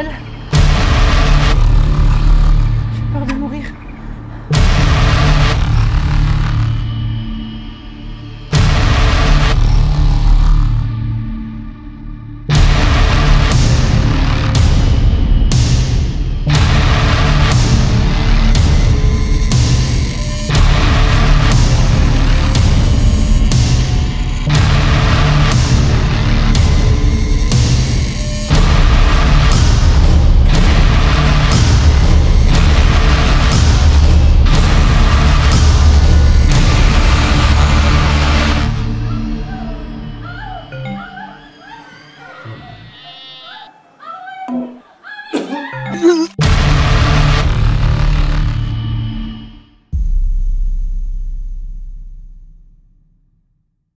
él. Bye.